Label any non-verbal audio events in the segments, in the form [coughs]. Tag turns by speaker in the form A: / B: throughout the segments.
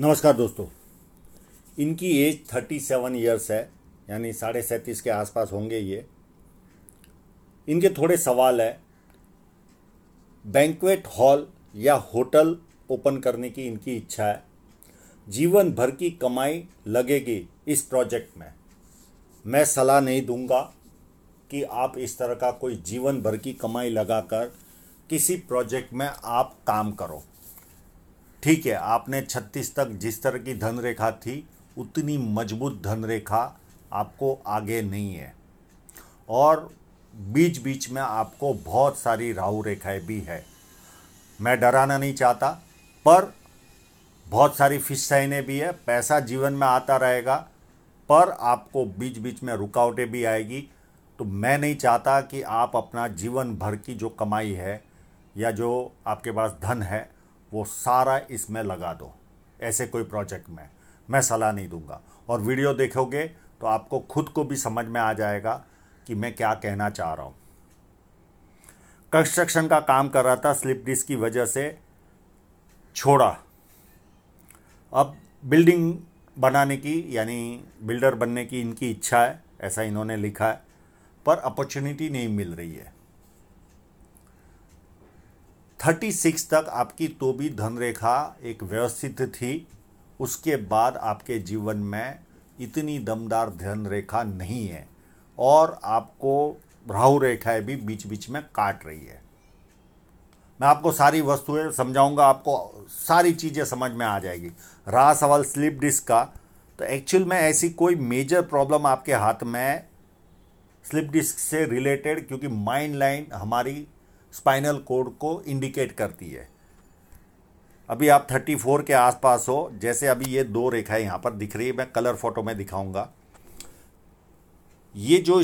A: नमस्कार दोस्तों। इनकी एज थर्टी सेवन ईयर्स है, यानी साढ़े सैंतीस के आसपास होंगे ये। इनके थोड़े सवाल है। बैंक्वेट हॉल या होटल ओपन करने की इनकी इच्छा है। जीवन भर की कमाई लगेगी इस प्रोजेक्ट में। मैं सलाह नहीं दूँगा कि आप इस तरह का कोई जीवन भर की कमाई लगाकर किसी प्रोजेक्ट में आप काम करो। ठीक है, आपने 36 तक जिस तरह की धन रेखा थी, उतनी मज़बूत धन रेखा आपको आगे नहीं है। और बीच बीच में आपको बहुत सारी राहु रेखाएँ भी है। मैं डराना नहीं चाहता, पर बहुत सारी फ़िश साइनें भी है, पैसा जीवन में आता रहेगा, पर आपको बीच बीच में रुकावटें भी आएगी। तो मैं नहीं चाहता कि आप अपना जीवन भर की जो कमाई है या जो आपके पास धन है वो सारा इसमें लगा दो। ऐसे कोई प्रोजेक्ट में मैं सलाह नहीं दूँगा। और वीडियो देखोगे तो आपको खुद को भी समझ में आ जाएगा कि मैं क्या कहना चाह रहा हूँ। कंस्ट्रक्शन का काम कर रहा था स्लिप डिस्क की वजह से छोड़ा। अब बिल्डिंग बनाने की, यानी बिल्डर बनने की इनकी इच्छा है, ऐसा इन्होंने लिखा है, पर अपॉर्चुनिटी नहीं मिल रही है। थर्टी सिक्स तक आपकी तो भी धन रेखा एक व्यवस्थित थी। उसके बाद आपके जीवन में इतनी दमदार धन रेखा नहीं है और आपको राहु रेखाएँ भी बीच बीच में काट रही है। मैं आपको सारी वस्तुएँ समझाऊँगा, आपको सारी चीज़ें समझ में आ जाएगी। रहा सवाल स्लिप डिस्क का तो एक्चुअल में ऐसी कोई मेजर प्रॉब्लम आपके हाथ में स्लिप डिस्क से रिलेटेड, क्योंकि माइंड लाइन हमारी स्पाइनल कोड को इंडिकेट करती है। अभी आप 34 के आसपास हो, जैसे अभी ये दो रेखाएँ यहाँ पर दिख रही है, मैं कलर फ़ोटो में दिखाऊँगा। ये जो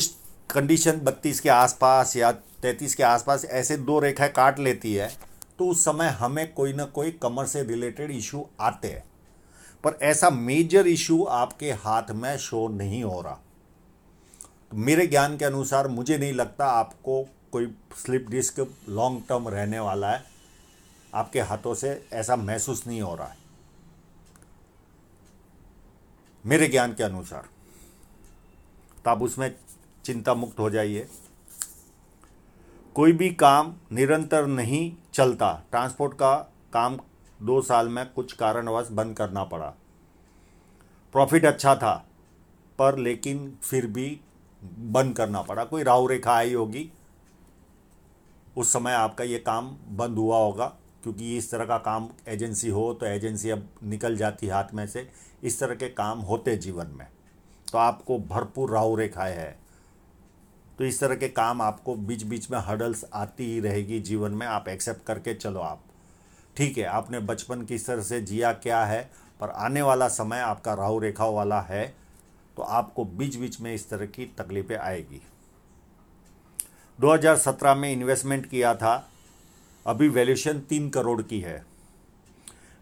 A: कंडीशन 32 के आसपास या 33 के आसपास ऐसे दो रेखाएँ काट लेती है तो उस समय हमें कोई ना कोई कमर से रिलेटेड इशू आते हैं। पर ऐसा मेजर इशू आपके हाथ में शो नहीं हो रहा। तो मेरे ज्ञान के अनुसार मुझे नहीं लगता आपको कोई स्लिप डिस्क लॉन्ग टर्म रहने वाला है, आपके हाथों से ऐसा महसूस नहीं हो रहा है। मेरे ज्ञान के अनुसार तो आप उसमें चिंता मुक्त हो जाइए। कोई भी काम निरंतर नहीं चलता। ट्रांसपोर्ट का काम दो साल में कुछ कारणवश बंद करना पड़ा। प्रॉफिट अच्छा था, पर लेकिन फिर भी बंद करना पड़ा। कोई राहु रेखा आई होगी उस समय आपका ये काम बंद हुआ होगा, क्योंकि इस तरह का काम एजेंसी हो तो एजेंसी अब निकल जाती हाथ में से। इस तरह के काम होते जीवन में। तो आपको भरपूर राहु रेखाएँ है। तो इस तरह के काम आपको बीच बीच में हर्डल्स आती ही रहेगी जीवन में। आप एक्सेप्ट करके चलो आप। ठीक है, आपने बचपन किस तरह से जिया, क्या है, पर आने वाला समय आपका राहु रेखाओं वाला है तो आपको बीच बीच में इस तरह की तकलीफ़ें आएगी। 2017 में इन्वेस्टमेंट किया था। अभी वैल्यूशन तीन करोड़ की है।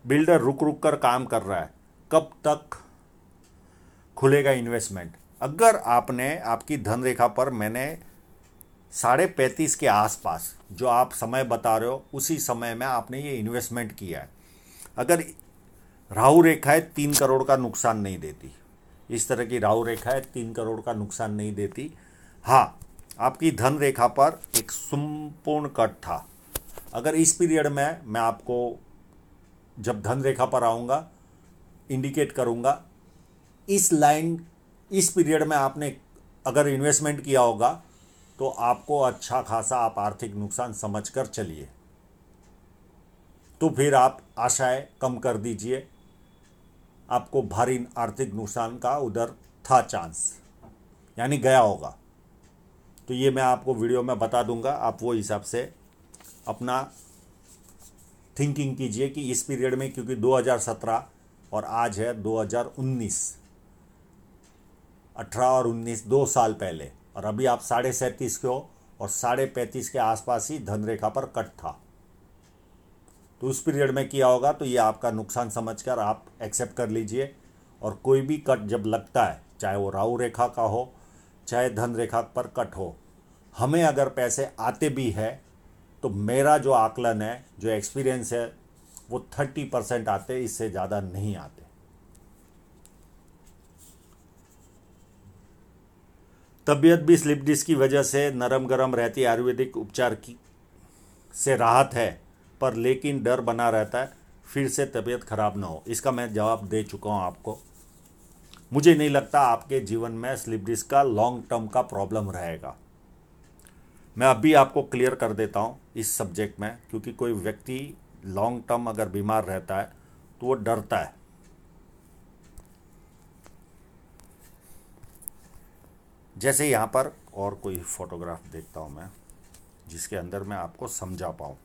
A: बिल्डर रुक रुक कर काम कर रहा है। कब तक खुलेगा इन्वेस्टमेंट अगर आपने, आपकी धन रेखा पर मैंने साढ़े पैंतीस के आसपास, जो आप समय बता रहे हो, उसी समय में आपने ये इन्वेस्टमेंट किया है। अगर राहु रेखा है, तीन करोड़ का नुकसान नहीं देती। इस तरह की राहु रेखा है, तीन करोड़ का नुकसान नहीं देती। हाँ आपकी धन रेखा पर एक संपूर्ण कट था। अगर इस पीरियड में मैं आपको जब धन रेखा पर आऊँगा इंडिकेट करूँगा, इस लाइन इस पीरियड में आपने अगर इन्वेस्टमेंट किया होगा तो आपको अच्छा खासा आप आर्थिक नुकसान समझ कर चलिए। तो फिर आप आशाएँ कम कर दीजिए। आपको भारी आर्थिक नुकसान का उधर था चांस यानी गया होगा। तो ये मैं आपको वीडियो में बता दूँगा, आप वो हिसाब से अपना थिंकिंग कीजिए कि इस पीरियड में क्योंकि 2017 और आज है 2019 अठारह और 19 दो साल पहले। और अभी आप साढ़े सैंतीस के हो और साढ़े पैंतीस के आसपास ही धन रेखा पर कट था। तो उस पीरियड में किया होगा तो ये आपका नुकसान समझकर आप एक्सेप्ट कर लीजिए। और कोई भी कट जब लगता है, चाहे वो राहु रेखा का हो चाहे धन रेखा पर कट हो, हमें अगर पैसे आते भी है तो मेरा जो आकलन है, जो एक्सपीरियंस है, वो थर्टी परसेंट आते, इससे ज़्यादा नहीं आते। तबीयत भी स्लिप डिस्क की वजह से नरम गरम रहती, आयुर्वेदिक उपचार की से राहत है, पर लेकिन डर बना रहता है, फिर से तबीयत खराब ना हो। इसका मैं जवाब दे चुका हूँ आपको। मुझे नहीं लगता आपके जीवन में स्लिप डिस्क का लॉन्ग टर्म का प्रॉब्लम रहेगा। मैं अभी आपको क्लियर कर देता हूँ इस सब्जेक्ट में, क्योंकि कोई व्यक्ति लॉन्ग टर्म अगर बीमार रहता है तो वो डरता है। जैसे यहाँ पर और कोई फोटोग्राफ देखता हूँ मैं, जिसके अंदर मैं आपको समझा पाऊँ।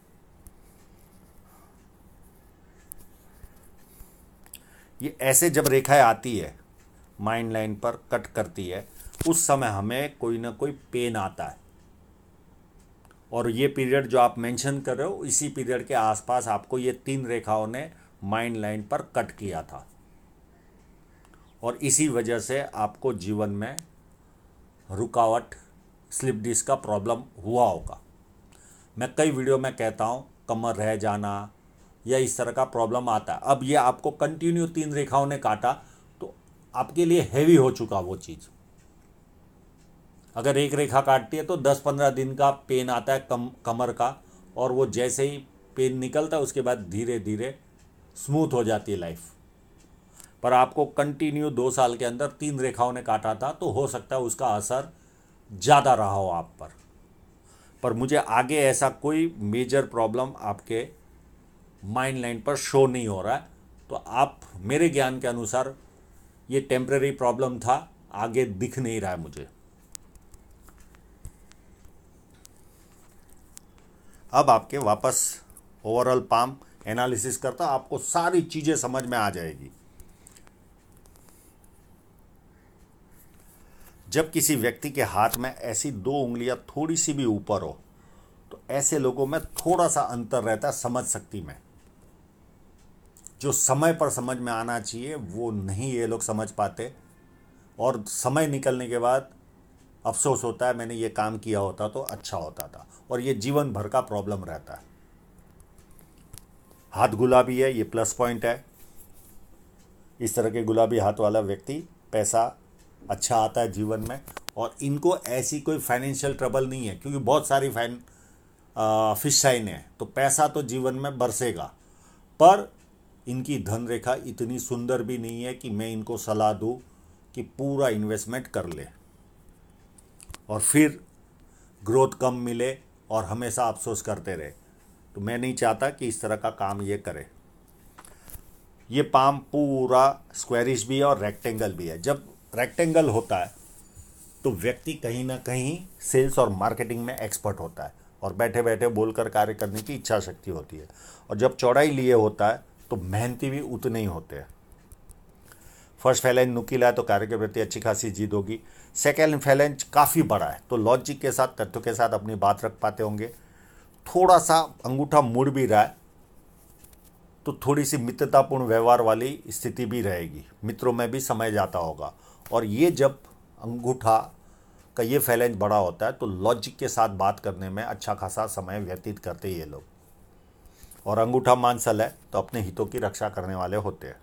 A: ये ऐसे जब रेखाएँ आती है माइंड लाइन पर कट करती है, उस समय हमें कोई ना कोई पेन आता है। और ये पीरियड जो आप मेंशन कर रहे हो, इसी पीरियड के आसपास आपको ये तीन रेखाओं ने माइंड लाइन पर कट किया था। और इसी वजह से आपको जीवन में रुकावट स्लिप डिस्क का प्रॉब्लम हुआ होगा। मैं कई वीडियो में कहता हूँ, कमर रह जाना, या इस तरह का प्रॉब्लम आता है। अब ये आपको कंटिन्यू तीन रेखाओं ने काटा आपके लिए हैवी हो चुका वो चीज़। अगर एक रेखा काटती है तो 10-15 दिन का पेन आता है कम, कमर का, और वो जैसे ही पेन निकलता है, उसके बाद धीरे धीरे स्मूथ हो जाती है लाइफ पर आपको कंटिन्यू दो साल के अंदर तीन रेखाओं ने काटा था तो हो सकता है उसका असर ज़्यादा रहा हो आप पर। पर मुझे आगे ऐसा कोई मेजर प्रॉब्लम आपके माइंड लाइन पर शो नहीं हो रहा है। तो आप मेरे ज्ञान के अनुसार ये टेम्प्रेरी प्रॉब्लम था, आगे दिख नहीं रहा है मुझे। अब आपके वापस ओवरऑल पाम एनालिसिस करता, आपको सारी चीज़ें समझ में आ जाएगी। जब किसी व्यक्ति के हाथ में ऐसी दो उंगलियाँ थोड़ी सी भी ऊपर हो तो ऐसे लोगों में थोड़ा सा अंतर रहता है समझ सकती में। जो समय पर समझ में आना चाहिए, वो नहीं ये लोग समझ पाते। और समय निकलने के बाद अफसोस होता है, मैंने ये काम किया होता तो अच्छा होता था। और ये जीवन भर का प्रॉब्लम रहता है। हाथ गुलाबी है, ये प्लस पॉइंट है। इस तरह के गुलाबी हाथ वाला व्यक्ति पैसा अच्छा आता है जीवन में, और इनको ऐसी कोई फाइनेंशियल ट्रबल नहीं है, क्योंकि बहुत सारी फाइन फ़िश साइन है। तो पैसा तो जीवन में बरसेगा। पर इनकी धन रेखा इतनी सुंदर भी नहीं है कि मैं इनको सलाह दूँ कि पूरा इन्वेस्टमेंट कर ले। और फिर ग्रोथ कम मिले और हमेशा अफसोस करते रहे। तो मैं नहीं चाहता कि इस तरह का काम ये करे। ये पाम पूरा स्क्वेरिश भी है और रेक्टेंगल भी है। जब रेक्टेंगल होता है तो व्यक्ति कहीं ना कहीं सेल्स और मार्केटिंग में एक्सपर्ट होता है। और बैठे बैठे बोलकर कार्य करने की इच्छा शक्ति होती है। और जब चौड़ाई लिए होता है तो मेहनती भी उतने ही होते हैं। फ़र्स्ट फैलेंज नुकीला है तो कार्य के प्रति अच्छी खासी जीत होगी। सेकेंड फैलेंज काफ़ी बड़ा है तो लॉजिक के साथ, तथ्यों के साथ अपनी बात रख पाते होंगे। थोड़ा सा अंगूठा मुड़ भी रहा है तो थोड़ी सी मित्रतापूर्ण व्यवहार वाली स्थिति भी रहेगी। मित्रों में भी समय जाता होगा। और ये जब अंगूठा का ये फैलेंज बड़ा होता है तो लॉजिक के साथ बात करने में अच्छा खासा समय व्यतीत करते ये लोग। और अंगूठा मांसल है तो अपने हितों की रक्षा करने वाले होते हैं।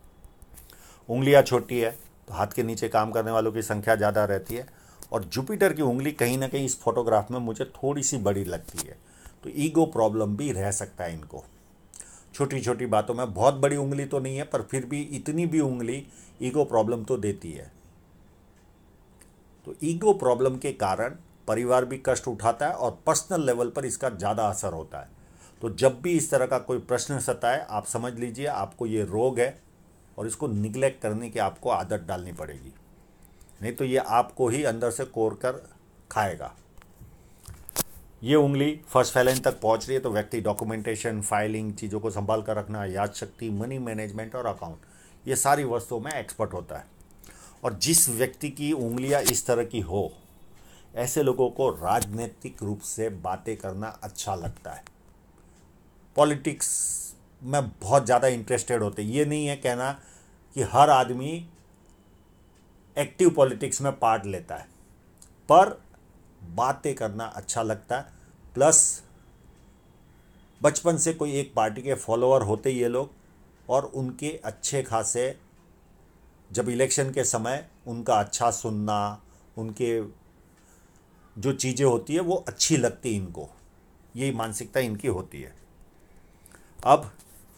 A: उंगलियाँ छोटी है तो हाथ के नीचे काम करने वालों की संख्या ज़्यादा रहती है, और जुपिटर की उंगली कहीं ना कहीं इस फोटोग्राफ में मुझे थोड़ी सी बड़ी लगती है तो ईगो प्रॉब्लम भी रह सकता है इनको। छोटी छोटी बातों में बहुत बड़ी उंगली तो नहीं है, पर फिर भी इतनी भी उंगली ईगो प्रॉब्लम तो देती है। तो ईगो प्रॉब्लम के कारण परिवार भी कष्ट उठाता है और पर्सनल लेवल पर इसका ज़्यादा असर होता है। तो जब भी इस तरह का कोई प्रश्न सताए, आप समझ लीजिए, आपको ये रोग है और इसको निगलेक्ट करने की आपको आदत डालनी पड़ेगी। नहीं तो ये आपको ही अंदर से कोर कर खाएगा। ये उंगली फ़र्स्ट फैलेंज तक पहुँच रही है तो व्यक्ति डॉक्यूमेंटेशन फाइलिंग चीज़ों को संभाल कर रखना, याद शक्ति मनी मैनेजमेंट और अकाउंट ये सारी वस्तुओं में एक्सपर्ट होता है। और जिस व्यक्ति की उंगलियाँ इस तरह की हो, ऐसे लोगों को राजनीतिक रूप से बातें करना अच्छा लगता है। पॉलिटिक्स में बहुत ज़्यादा इंटरेस्टेड होते ये नहीं है कहना कि हर आदमी एक्टिव पॉलिटिक्स में पार्ट लेता है, पर बातें करना अच्छा लगता है। प्लस बचपन से कोई एक पार्टी के फॉलोअर होते ये लोग, और उनके अच्छे खासे जब इलेक्शन के समय उनका अच्छा सुनना, उनके जो चीज़ें होती है वो अच्छी लगती इनको। यही मानसिकता इनकी होती है। अब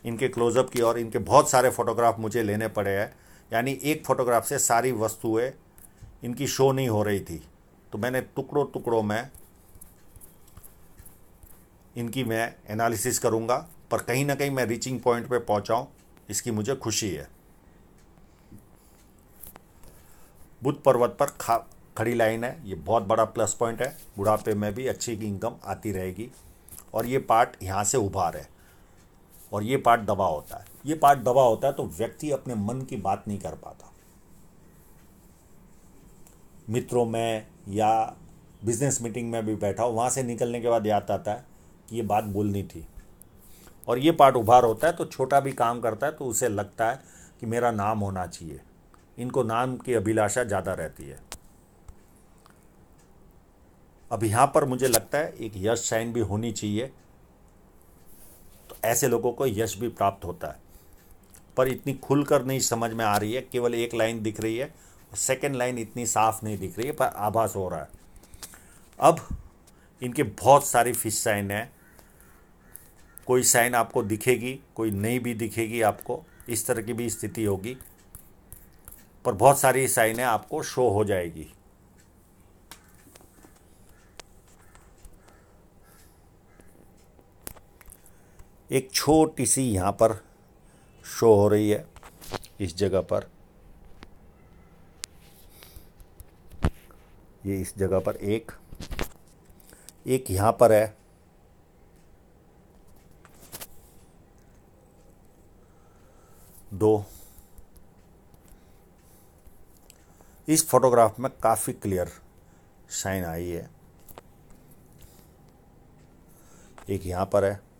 A: इनके क्लोज़अप की और इनके बहुत सारे फ़ोटोग्राफ मुझे लेने पड़े हैं। यानी एक फ़ोटोग्राफ से सारी वस्तुएँ इनकी शो नहीं हो रही थी। तो मैंने टुकड़ों टुकड़ों में इनकी मैं एनालिसिस करूँगा, पर कहीं ना कहीं मैं रीचिंग पॉइंट पे पहुँचाऊँ, इसकी मुझे खुशी है। बुद्ध पर्वत पर खा, खड़ी लाइन है। ये बहुत बड़ा प्लस पॉइंट है। बुढ़ापे में भी अच्छी इनकम आती रहेगी। और ये पार्ट यहाँ से उभार है। और ये पार्ट दबा होता है। ये पार्ट दबा होता है तो व्यक्ति अपने मन की बात नहीं कर पाता। मित्रों, में या बिज़नेस मीटिंग में भी बैठा हो, वहाँ से निकलने के बाद याद आता है कि ये बात बोलनी थी। और ये पार्ट उभार होता है तो छोटा भी काम करता है तो उसे लगता है कि मेरा नाम होना चाहिए। इनको नाम की अभिलाषा ज़्यादा रहती है। अब यहाँ पर मुझे लगता है एक यश साइन भी होनी चाहिए। ऐसे लोगों को यश भी प्राप्त होता है। पर इतनी खुलकर नहीं समझ में आ रही है, केवल एक लाइन दिख रही है सेकेंड लाइन इतनी साफ़ नहीं दिख रही है, पर आभास हो रहा है। अब इनके बहुत सारी फ़िश साइन है। कोई साइन आपको दिखेगी, कोई नहीं भी दिखेगी आपको, इस तरह की भी स्थिति होगी। पर बहुत सारी साइनें आपको शो हो जाएगी। एक छोटी सी यहाँ पर शो हो रही है इस जगह पर। ये इस जगह पर एक एक यहाँ पर है। दो। इस फोटोग्राफ में काफ़ी क्लियर शाइन आई है। एक यहाँ पर है।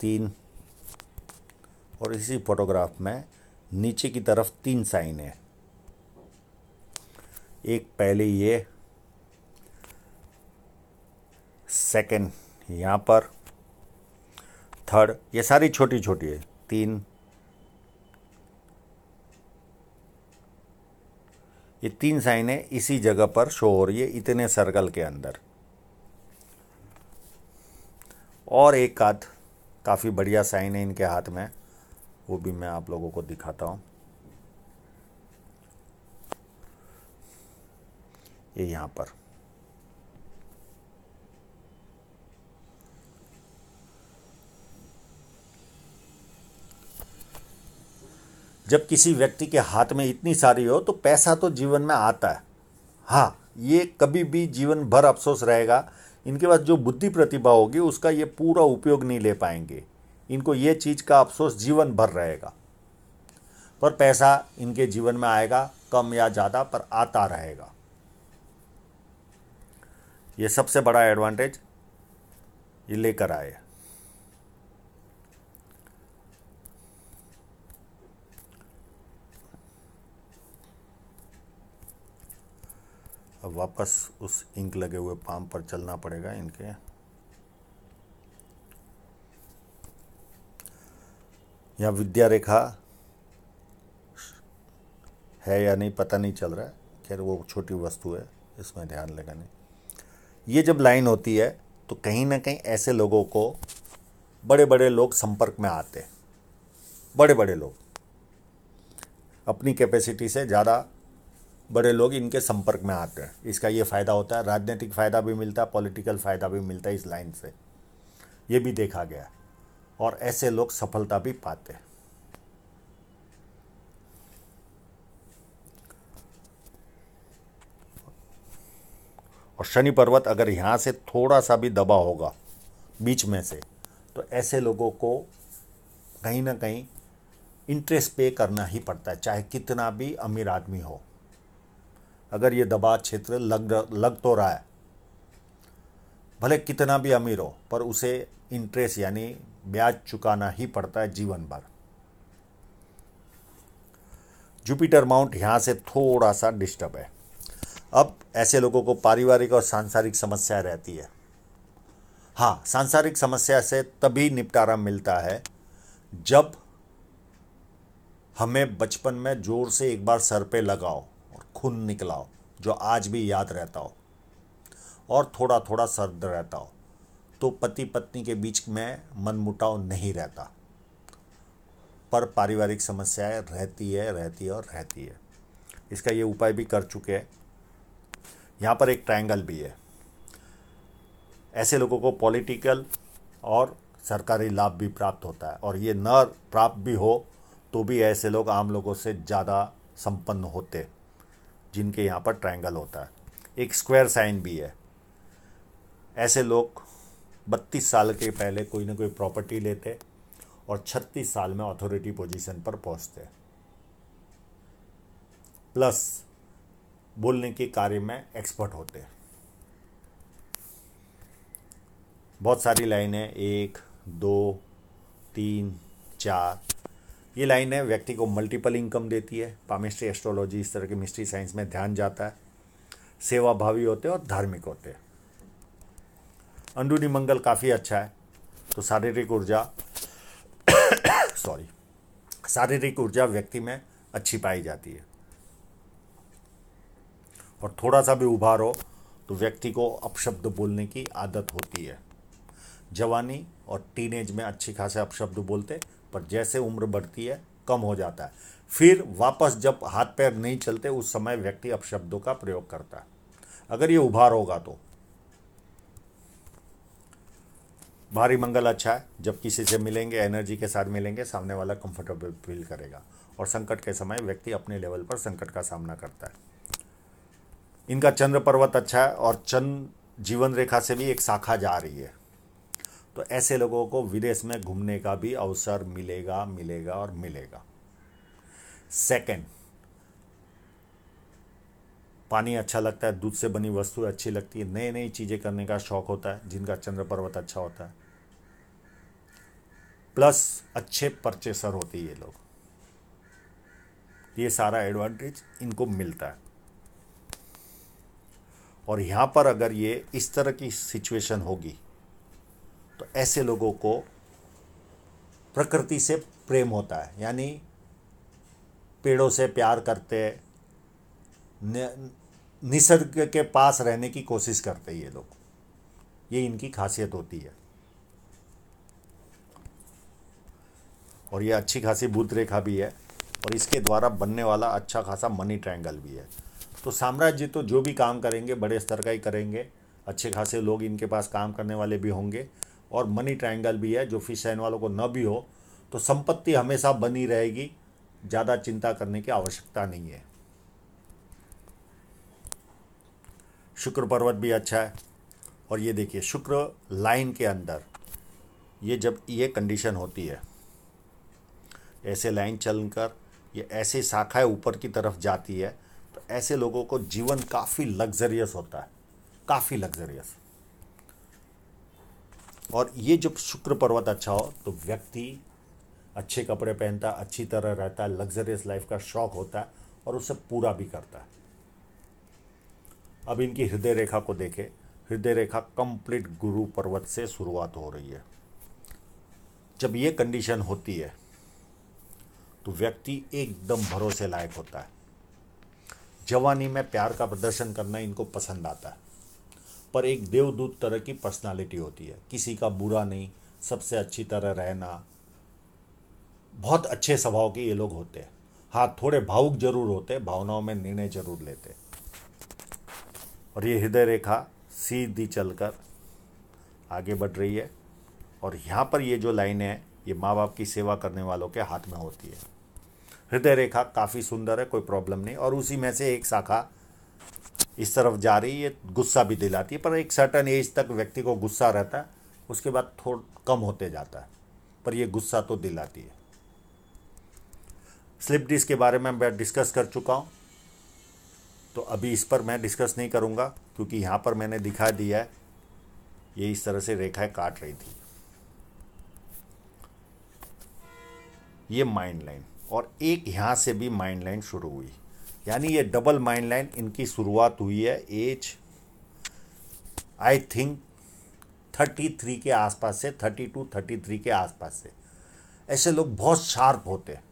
A: तीन और इसी फोटोग्राफ में नीचे की तरफ़ तीन साइन है। एक पहले ये सेकंड यहाँ पर थर्ड ये सारी छोटी छोटी है। तीन, ये तीन साइनें इसी जगह पर शो हो रही है, इतने सर्कल के अंदर। और एक आध काफ़ी बढ़िया साइन है इनके हाथ में। वो भी मैं आप लोगों को दिखाता हूँ। ये यहाँ पर। जब किसी व्यक्ति के हाथ में इतनी सारी हो तो पैसा तो जीवन में आता है। हाँ ये कभी भी जीवन भर अफसोस रहेगा इनके पास जो बुद्धि प्रतिभा होगी, उसका ये पूरा उपयोग नहीं ले पाएँगे। इनको ये चीज़ का अफसोस जीवन भर रहेगा। पर पैसा इनके जीवन में आएगा, कम या ज़्यादा, पर आता रहेगा। ये सबसे बड़ा एडवांटेज ये लेकर आए। अब वापस उस इंक लगे हुए पाम पर चलना पड़ेगा इनके। यहाँ विद्या रेखा है या नहीं, पता नहीं चल रहा है। खैर, वो छोटी वस्तु है, इसमें ध्यान लगा नहीं ये जब लाइन होती है तो कहीं ना कहीं ऐसे लोगों को बड़े बड़े लोग संपर्क में आते हैं। बड़े बड़े लोग। अपनी कैपेसिटी से ज़्यादा बड़े लोग इनके संपर्क में आते हैं। इसका ये फ़ायदा होता है, राजनीतिक फ़ायदा भी मिलता है, पॉलिटिकल फ़ायदा भी मिलता है इस लाइन से। ये भी देखा गया और ऐसे लोग सफलता भी पाते हैं। और शनि पर्वत अगर यहाँ से थोड़ा सा भी दबा होगा, बीच में से तो ऐसे लोगों को कहीं ना कहीं इंटरेस्ट पे करना ही पड़ता है, चाहे कितना भी अमीर आदमी हो। अगर ये दबा क्षेत्र लग लग तो रहा है। भले कितना भी अमीर हो, पर उसे इंटरेस्ट यानी ब्याज चुकाना ही पड़ता है जीवन भर। जुपिटर माउंट यहाँ से थोड़ा सा डिस्टर्ब है। अब ऐसे लोगों को पारिवारिक और सांसारिक समस्या रहती है। हाँ सांसारिक समस्या से तभी निपटारा मिलता है जब हमें बचपन में ज़ोर से एक बार सर पे लगाओ। खून निकलाओ जो आज भी याद रहता हो, और थोड़ा थोड़ा सर्द रहता हो तो पति पत्नी के बीच में मनमुटाव नहीं रहता। पर पारिवारिक समस्याएँ रहती है रहती है और रहती है। इसका ये उपाय भी कर चुके हैं। यहाँ पर एक ट्रायंगल भी है। ऐसे लोगों को पॉलिटिकल और सरकारी लाभ भी प्राप्त होता है, और ये न प्राप्त भी हो तो भी ऐसे लोग आम लोगों से ज़्यादा संपन्न होते जिनके यहाँ पर ट्रायंगल होता है। एक स्क्वायर साइन भी है। ऐसे लोग बत्तीस साल के पहले कोई ना कोई प्रॉपर्टी लेते और छत्तीस साल में अथॉरिटी पोजीशन पर पहुँचते। प्लस बोलने के कार्य में एक्सपर्ट होते। बहुत सारी लाइनें, एक, दो, तीन, चार ये लाइन है, व्यक्ति को मल्टीपल इनकम देती है पामिस्ट्री एस्ट्रोलॉजी इस तरह की मिस्ट्री साइंस में ध्यान जाता है सेवा भावी होते हैं और धार्मिक होते हैं। अंदरूनी मंगल काफ़ी अच्छा है तो शारीरिक ऊर्जा [coughs] सॉरी शारीरिक ऊर्जा व्यक्ति में अच्छी पाई जाती है। और थोड़ा सा भी उभार हो तो व्यक्ति को अपशब्द बोलने की आदत होती है। जवानी और टीनेज में अच्छी खासे अपशब्द बोलते पर जैसे उम्र बढ़ती है, कम हो जाता है। फिर वापस जब हाथ पैर नहीं चलते, उस समय व्यक्ति अपशब्दों का प्रयोग करता है। अगर ये उभार होगा तो। भारी मंगल अच्छा है, जब किसी से मिलेंगे, एनर्जी के साथ मिलेंगे, सामने वाला कंफर्टेबल फील करेगा। और संकट के समय व्यक्ति अपने लेवल पर संकट का सामना करता है। इनका चंद्र पर्वत अच्छा है और चंद्र जीवन रेखा से भी एक शाखा जा रही है। तो ऐसे लोगों को विदेश में घूमने का भी अवसर मिलेगा मिलेगा और मिलेगा। सेकंड पानी अच्छा लगता है, दूध से बनी वस्तु अच्छी लगती है। नई नई चीज़ें करने का शौक होता है, जिनका चंद्र पर्वत अच्छा होता है। प्लस अच्छे परचेसर होते ये लोग। ये सारा एडवांटेज इनको मिलता है। और यहाँ पर अगर ये इस तरह की सिचुएशन होगी तो ऐसे लोगों को प्रकृति से प्रेम होता है। यानी पेड़ों से प्यार करते निसर्ग के पास रहने की कोशिश करते ये लोग। ये इनकी खासियत होती है। और ये अच्छी खासी बुद्ध रेखा भी है और इसके द्वारा बनने वाला अच्छा खासा मनी ट्रायंगल भी है। तो साम्राज्य तो जो भी काम करेंगे, बड़े स्तर का ही करेंगे, अच्छे खासे लोग इनके पास काम करने वाले भी होंगे। और मनी ट्रायंगल भी है, जो फ़िश साइन वालों को न भी हो तो संपत्ति हमेशा बनी रहेगी। ज़्यादा चिंता करने की आवश्यकता नहीं है। शुक्र पर्वत भी अच्छा है। और ये देखिए, शुक्र लाइन के अंदर, ये जब ये कंडीशन होती है, ऐसे लाइन चलकर, ये ऐसे शाखाएँ ऊपर की तरफ़ जाती है तो ऐसे लोगों को जीवन काफ़ी लग्जरियस होता है। काफ़ी लग्जरियस और ये जब शुक्र पर्वत अच्छा हो तो व्यक्ति अच्छे कपड़े पहनता, अच्छी तरह रहता है लग्जरियस लाइफ का शौक होता है और उसे पूरा भी करता। है अब इनकी हृदय रेखा को देखें, हृदय रेखा कंप्लीट गुरु पर्वत से शुरुआत हो रही है। जब ये कंडीशन होती है तो व्यक्ति एकदम भरोसे लायक होता है। जवानी में प्यार का प्रदर्शन करना इनको पसंद आता है। पर एक देवदूत तरह की पर्सनालिटी होती है। किसी का बुरा नहीं, सबसे अच्छी तरह रहना। बहुत अच्छे स्वभाव के ये लोग होते हैं। हाँ थोड़े भावुक ज़रूर होते भावनाओं में निर्णय ज़रूर लेते और ये हृदय रेखा सीधी चलकर आगे बढ़ रही है। और यहाँ पर ये जो लाइन है, ये माँ बाप की सेवा करने वालों के हाथ में होती है। हृदय रेखा काफ़ी सुंदर है, कोई प्रॉब्लम नहीं। और उसी में से एक शाखा इस तरफ़ जा रही है, गुस्सा भी दिलाती है, पर एक सर्टन एज तक व्यक्ति को गुस्सा रहता है, उसके बाद थोड़ा, कम होते जाता है, पर ये गुस्सा तो दिलाती है। स्लिप डिस्क के बारे में मैं डिस्कस कर चुका हूँ तो अभी इस पर मैं डिस्कस नहीं करूँगा, क्योंकि यहाँ पर मैंने दिखा दिया है, ये इस तरह से रेखाएँ काट रही थी। ये माइंड लाइन, और एक यहाँ से भी माइंड लाइन शुरू हुई। यानी ये डबल माइंड लाइन इनकी शुरुआत हुई है age I think thirty three के आसपास से थर्टी टू थर्टी थ्री के आसपास से। ऐसे लोग बहुत शार्प होते हैं,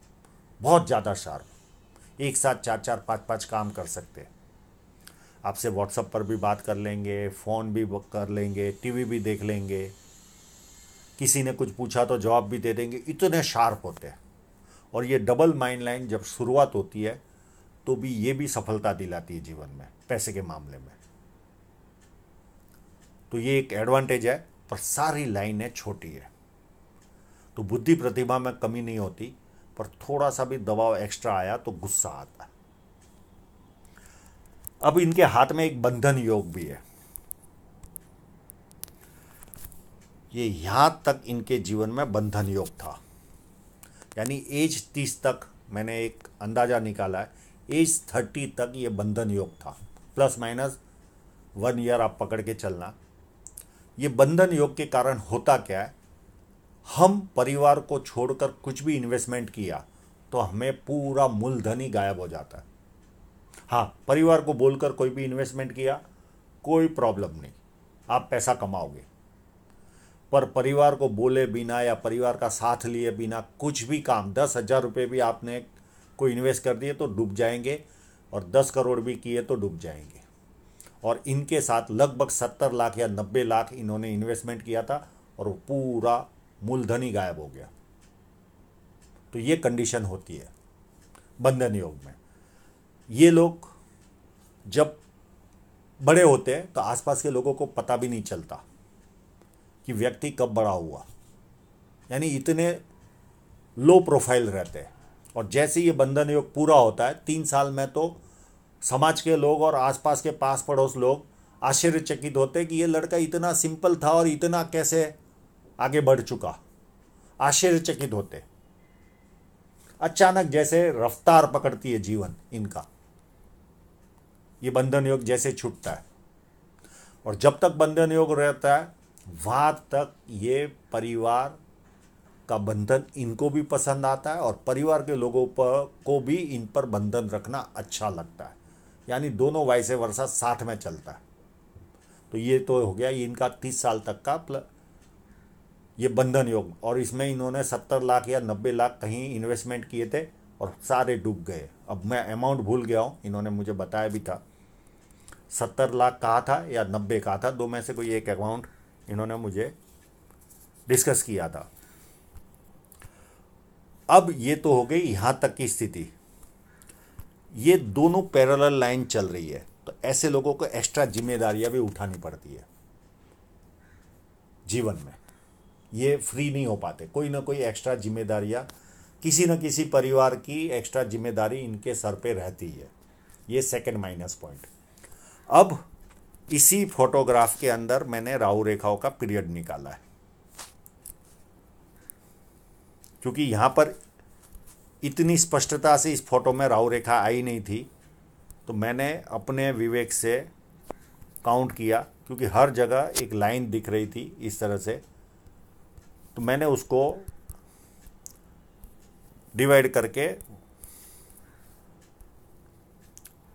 A: बहुत ज़्यादा शार्प एक साथ चार चार, पाँच पाँच काम कर सकते हैं। आपसे व्हाट्सअप पर भी बात कर लेंगे फ़ोन भी कर लेंगे टीवी भी देख लेंगे। किसी ने कुछ पूछा तो जवाब भी दे देंगे। इतने शार्प होते हैं। और ये डबल माइंड लाइन जब शुरुआत होती है तो भी ये भी सफलता दिलाती है जीवन में, पैसे के मामले में। तो ये एक एडवांटेज है, पर सारी लाइनें छोटी है। तो बुद्धि प्रतिभा में कमी नहीं होती, पर थोड़ा सा भी दबाव एक्स्ट्रा आया तो गुस्सा आता अब इनके हाथ में एक बंधन योग भी है। ये यहाँ तक इनके जीवन में बंधन योग था। यानी एज तीस तक मैंने एक अंदाज़ा निकाला है एज थर्टी तक ये बंधन योग था। प्लस माइनस वन ईयर आप पकड़ के चलना। ये बंधन योग के कारण होता क्या है? हम परिवार को छोड़कर कुछ भी इन्वेस्टमेंट किया तो हमें पूरा मूलधन ही गायब हो जाता है। हाँ परिवार को बोलकर कोई भी इन्वेस्टमेंट किया, कोई प्रॉब्लम नहीं। आप पैसा कमाओगे। पर परिवार को बोले बिना या परिवार का साथ लिए बिना कुछ भी काम, दस हज़ार रुपये भी आपने कोई इन्वेस्ट कर दिए तो डूब जाएँगे और दस करोड़ भी किए तो डूब जाएँगे। और इनके साथ लगभग सत्तर लाख या नब्बे लाख इन्होंने इन्वेस्टमेंट किया था और वो पूरा मूलधन ही गायब हो गया। तो ये कंडीशन होती है बंधन योग में। ये लोग जब बड़े होते हैं तो आसपास के लोगों को पता भी नहीं चलता कि व्यक्ति कब बड़ा हुआ। यानी इतने लो प्रोफ़ाइल रहते हैं। और जैसे ये बंधन योग पूरा होता है, तीन साल में तो समाज के लोग और आसपास के पास पड़ोस लोग आश्चर्यचकित होते कि ये लड़का इतना सिंपल था और इतना कैसे आगे बढ़ चुका। आश्चर्यचकित होते अचानक जैसे रफ्तार पकड़ती है जीवन इनका। ये बंधन योग जैसे छूटता है। और जब तक बंधन योग रहता है, वहाँ तक ये परिवार का बंधन इनको भी पसंद आता है और परिवार के लोगों पर, को भी इन पर बंधन रखना अच्छा लगता है। यानी दोनों वायसे वर्षा साथ में चलता है। तो ये तो हो गया इनका तीस साल तक का प्ल, ये बंधन योग। और इसमें इन्होंने सत्तर लाख या नब्बे लाख कहीं इन्वेस्टमेंट किए थे और सारे डूब गए। अब मैं अमाउंट भूल गया हूँ, इन्होंने मुझे बताया भी था। सत्तर लाख कहा था या नब्बे कहा था, दो में से कोई एक अकाउंट इन्होंने मुझे डिस्कस किया था। अब ये तो हो गई यहाँ तक की स्थिति। ये दोनों पैरेलल लाइन चल रही है तो ऐसे लोगों को एक्स्ट्रा जिम्मेदारियाँ भी उठानी पड़ती है जीवन में। ये फ्री नहीं हो पाते। कोई ना कोई एक्स्ट्रा जिम्मेदारियाँ, किसी न किसी परिवार की एक्स्ट्रा ज़िम्मेदारी इनके सर पे रहती है। ये सेकंड माइनस पॉइंट अब इसी फोटोग्राफ के अंदर मैंने राहु रेखाओं का पीरियड निकाला है। क्योंकि यहाँ पर इतनी स्पष्टता से इस फ़ोटो में राहु रेखा आई नहीं थी तो मैंने अपने विवेक से काउंट किया, क्योंकि हर जगह एक लाइन दिख रही थी इस तरह से। तो मैंने उसको डिवाइड करके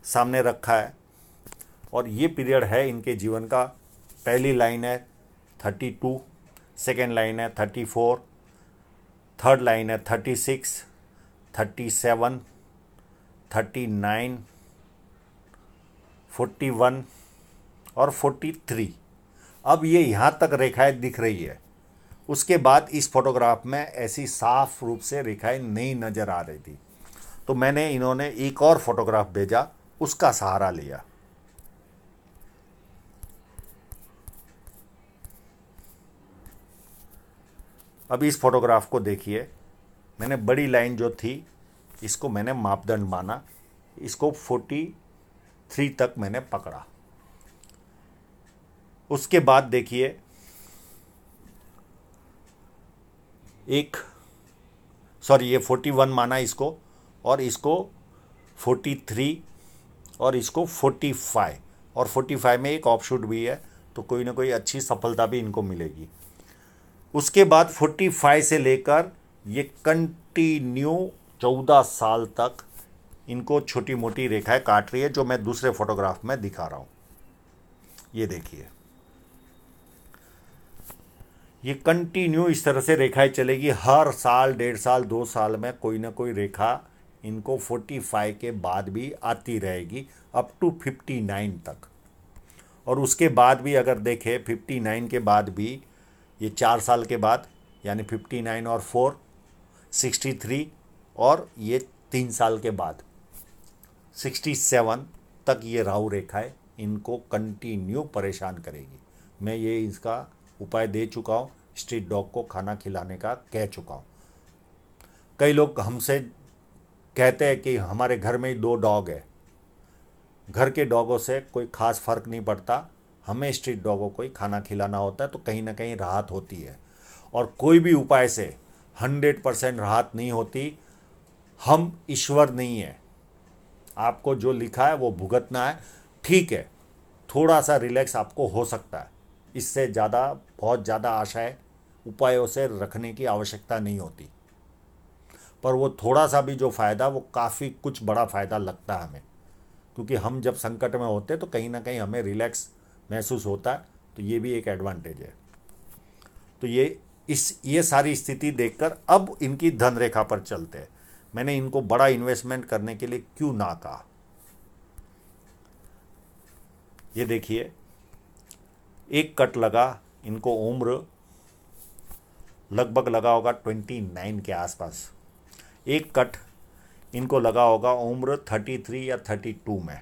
A: सामने रखा है। और ये पीरियड है इनके जीवन का। पहली लाइन है थर्टी टू, सेकेंड लाइन है थर्टी फोर थर्ड लाइन है thirty six thirty seven thirty nine forty one और फोर्टी थ्री अब ये यहाँ तक रेखाएँ दिख रही है। उसके बाद इस फोटोग्राफ में ऐसी साफ़ रूप से रेखाएँ नहीं नज़र आ रही थी। तो मैंने इन्होंने एक और फोटोग्राफ भेजा, उसका सहारा लिया। अब इस फोटोग्राफ को देखिए। मैंने बड़ी लाइन जो थी, इसको मैंने मापदंड माना। इसको फोर्टी थ्री तक मैंने पकड़ा। उसके बाद देखिए, एक सॉरी ये फोर्टी वन माना इसको, और इसको फोर्टी थ्री और इसको फोर्टी फाइव और फोर्टी फाइव में एक ऑफशूट भी है तो कोई ना कोई अच्छी सफलता भी इनको मिलेगी। उसके बाद 45 से लेकर ये कंटिन्यू 14 साल तक इनको छोटी मोटी रेखाएँ काट रही है, जो मैं दूसरे फोटोग्राफ में दिखा रहा हूँ। ये देखिए। ये कंटिन्यू इस तरह से रेखाएँ चलेगी। हर साल, डेढ़ साल, दो साल में कोई ना कोई रेखा इनको 45 के बाद भी आती रहेगी अप टू 59 तक। और उसके बाद भी अगर देखें 59 के बाद भी ये चार साल के बाद, यानी 59 और फोर 63 और ये तीन साल के बाद। 67 तक ये राहु रेखाएँ इनको कंटिन्यू परेशान करेगी। मैं ये इसका उपाय दे चुका हूँ स्ट्रीट डॉग को खाना खिलाने का कह चुका हूँ। कई लोग हमसे कहते हैं कि हमारे घर में ही दो डॉग है। घर के डॉगों से कोई ख़ास फ़र्क नहीं पड़ता हमें स्ट्रीट डॉगों को ही खाना खिलाना होता है तो कहीं ना कहीं राहत होती है। और कोई भी उपाय से हंड्रेड परसेंट राहत नहीं होती, हम ईश्वर नहीं है। आपको जो लिखा है वो भुगतना है। ठीक है थोड़ा सा रिलैक्स आपको हो सकता है। इससे ज़्यादा, बहुत ज़्यादा आशाएँ उपायों से रखने की आवश्यकता नहीं होती। पर वो थोड़ा सा भी जो फ़ायदा, वो काफ़ी कुछ बड़ा फ़ायदा लगता है हमें। क्योंकि हम जब संकट में होते तो कहीं ना कहीं हमें रिलैक्स महसूस होता है तो ये भी एक एडवांटेज है। तो ये इस, ये सारी स्थिति देखकर अब इनकी धन रेखा पर चलते हैं। मैंने इनको बड़ा इन्वेस्टमेंट करने के लिए क्यों ना कहा? ये देखिए, एक कट लगा, इनको उम्र लगभग लगा होगा ट्वेंटी नाइन के आसपास। एक कट इनको लगा होगा उम्र थर्टी थ्री या थर्टी टू में।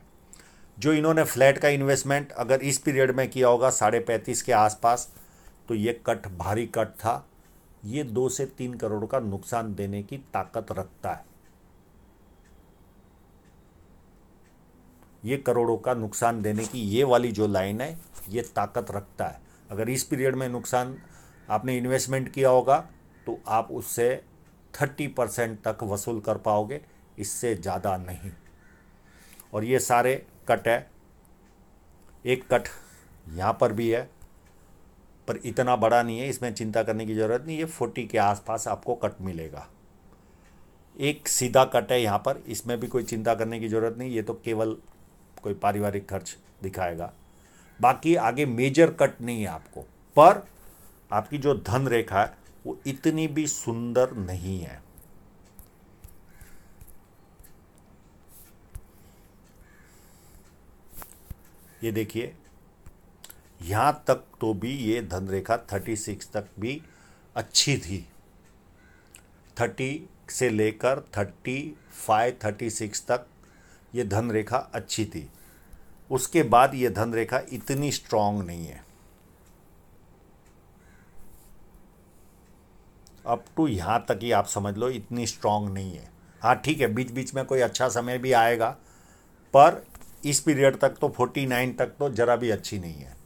A: जो इन्होंने फ्लैट का इन्वेस्टमेंट अगर इस पीरियड में किया होगा, साढ़े पैंतीस के आसपास तो ये कट भारी कट था। ये दो से तीन करोड़ का नुकसान देने की ताकत रखता है। ये करोड़ों का नुकसान देने की ये वाली जो लाइन है, ये ताकत रखता है। अगर इस पीरियड में नुकसान आपने इन्वेस्टमेंट किया होगा तो आप उससे थर्टी परसेंट तक वसूल कर पाओगे। इससे ज़्यादा नहीं। और ये सारे कट है, एक कट यहाँ पर भी है, पर इतना बड़ा नहीं है, इसमें चिंता करने की ज़रूरत नहीं, ये फोर्टी के आसपास आपको कट मिलेगा। एक सीधा कट है यहाँ पर, इसमें भी कोई चिंता करने की ज़रूरत नहीं, ये तो केवल कोई पारिवारिक खर्च दिखाएगा। बाकी आगे मेजर कट नहीं है आपको, पर आपकी जो धन रेखा है, वो इतनी भी सुंदर नहीं है। ये देखिए, यहाँ तक तो भी ये धन रेखा थर्टी सिक्स तक भी अच्छी थी। थर्टी से लेकर थर्टी फाइव थर्टी सिक्स तक ये धन रेखा अच्छी थी। उसके बाद ये धन रेखा इतनी स्ट्रांग नहीं है। अप टू यहाँ तक ही आप समझ लो, इतनी स्ट्रांग नहीं है। हाँ ठीक है बीच बीच में कोई अच्छा समय भी आएगा, पर इस पीरियड तक तो फोर्टी नाइन तक तो ज़रा भी अच्छी नहीं है।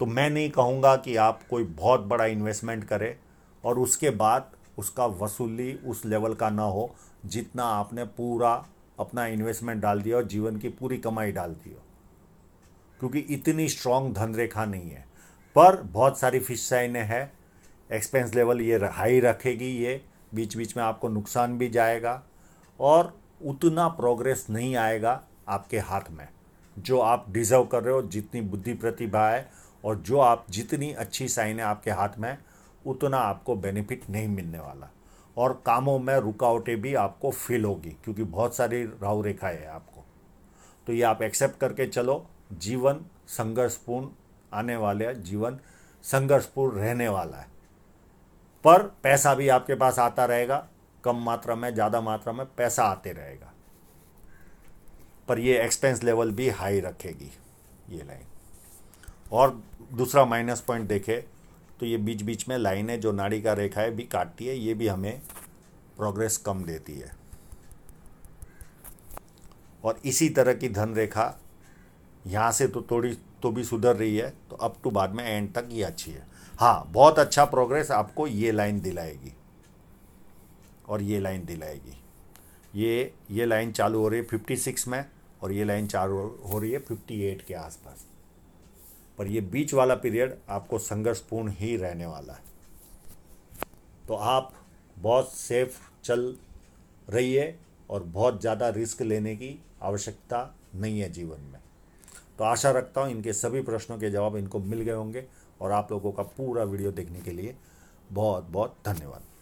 A: तो मैं नहीं कहूँगा कि आप कोई बहुत बड़ा इन्वेस्टमेंट करें और उसके बाद उसका वसूली उस लेवल का ना हो, जितना आपने पूरा अपना इन्वेस्टमेंट डाल दिया और जीवन की पूरी कमाई डाल दी हो। क्योंकि इतनी स्ट्रॉन्ग धनरेखा नहीं है। पर बहुत सारी फ़िश साइने है एक्सपेंस लेवल ये हाई रखेगी ये बीच बीच में आपको नुकसान भी जाएगा और उतना प्रोग्रेस नहीं आएगा। आपके हाथ में। जो आप डिज़र्व कर रहे हो, जितनी बुद्धि प्रतिभा है और जो आप जितनी अच्छी साइन है आपके हाथ में उतना आपको बेनिफिट नहीं मिलने वाला। और कामों में रुकावटें भी आपको फील होगी, क्योंकि बहुत सारी राहु रेखाएँ हैं आपको। तो ये आप एक्सेप्ट करके चलो। जीवन संघर्षपूर्ण आने वाले जीवन संघर्षपूर्ण रहने वाला है। पर पैसा भी आपके पास आता रहेगा। कम मात्रा में, ज़्यादा मात्रा में पैसा आते रहेगा। पर ये एक्सपेंस लेवल भी हाई रखेगी, ये लाइन और दूसरा माइनस पॉइंट देखे तो ये बीच बीच में लाइनें जो नाड़ी का रेखा है, भी काटती है, ये भी हमें प्रोग्रेस कम देती है. और इसी तरह की धन रेखा, यहाँ से तो थोड़ी तो भी सुधर रही है तो अप टू बाद में एंड तक ये अच्छी है. हाँ बहुत अच्छा प्रोग्रेस आपको ये लाइन दिलाएगी. और ये लाइन दिलाएगी. ये ये लाइन चालू हो रही है फिफ्टी सिक्स में और ये लाइन चालू हो रही है फिफ्टी एट के आसपास। पर ये बीच वाला पीरियड आपको संघर्षपूर्ण ही रहने वाला है। तो आप बहुत सेफ़ चल रही है और बहुत ज़्यादा रिस्क लेने की आवश्यकता नहीं है जीवन में। तो आशा रखता हूँ इनके सभी प्रश्नों के जवाब इनको मिल गए होंगे और आप लोगों का पूरा वीडियो देखने के लिए बहुत बहुत धन्यवाद।